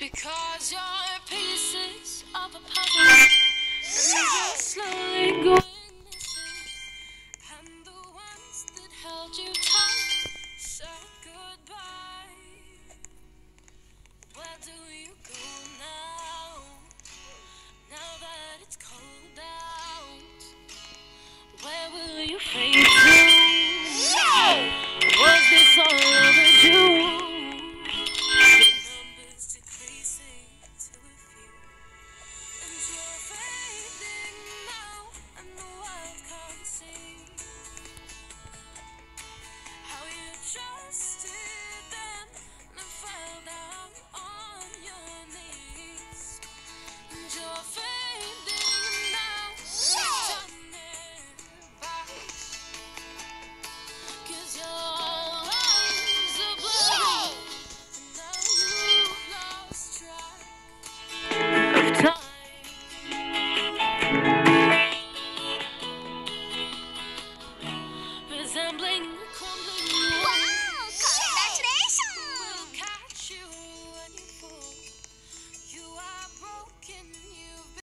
Because you're pieces of a puzzle. You're slowly going missing. And the ones that held you tight said goodbye. Where do you go now? Now that it's cold out, where will you fade to? Was this all resembling